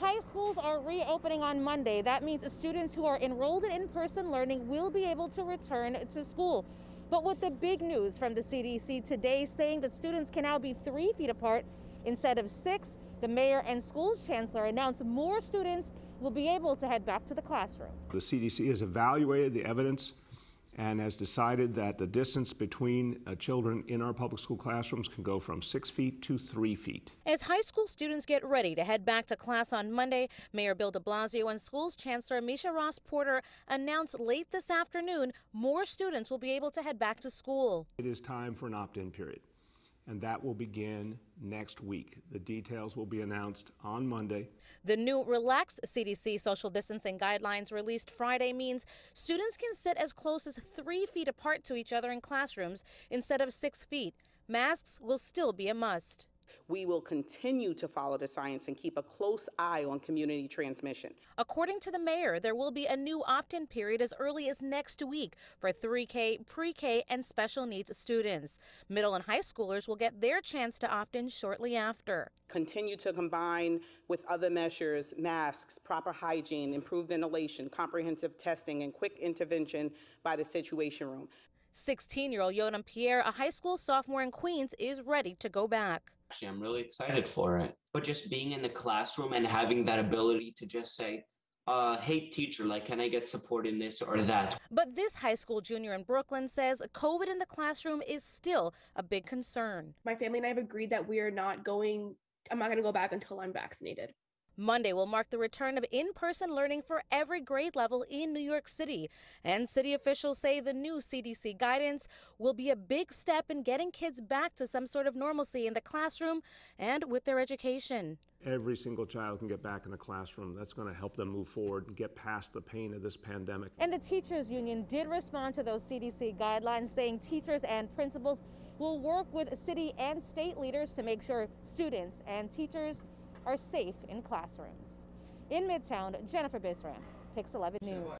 High schools are reopening on Monday. That means students who are enrolled in in person learning will be able to return to school. But with the big news from the CDC today saying that students can now be three feet apart instead of six, the mayor and schools chancellor announced more students will be able to head back to the classroom. The CDC has evaluated the evidence and has decided that the distance between uh, children in our public school classrooms can go from six feet to three feet. As high school students get ready to head back to class on Monday, Mayor Bill de Blasio and schools chancellor Meisha Ross Porter announced late this afternoon more students will be able to head back to school. It is time for an opt-in period and that will begin next week. The details will be announced on Monday. The new relaxed CDC social distancing guidelines released Friday means students can sit as close as three feet apart to each other in classrooms instead of six feet. Masks will still be a must. We will continue to follow the science and keep a close eye on community transmission. According to the mayor, there will be a new opt in period as early as next week for 3K, pre K, and special needs students. Middle and high schoolers will get their chance to opt in shortly after. Continue to combine with other measures masks, proper hygiene, improved ventilation, comprehensive testing, and quick intervention by the Situation Room. 16 year old Yonam Pierre, a high school sophomore in Queens, is ready to go back. Actually, I'm really excited for it. But just being in the classroom and having that ability to just say, uh, hey, teacher, like, can I get support in this or that? But this high school junior in Brooklyn says COVID in the classroom is still a big concern. My family and I have agreed that we are not going, I'm not going to go back until I'm vaccinated. Monday will mark the return of in person learning for every grade level in New York City. And city officials say the new CDC guidance will be a big step in getting kids back to some sort of normalcy in the classroom and with their education. Every single child can get back in the classroom. That's going to help them move forward and get past the pain of this pandemic. And the teachers union did respond to those CDC guidelines saying teachers and principals will work with city and state leaders to make sure students and teachers are safe in classrooms. In Midtown, Jennifer Bisram, Pix 11 News.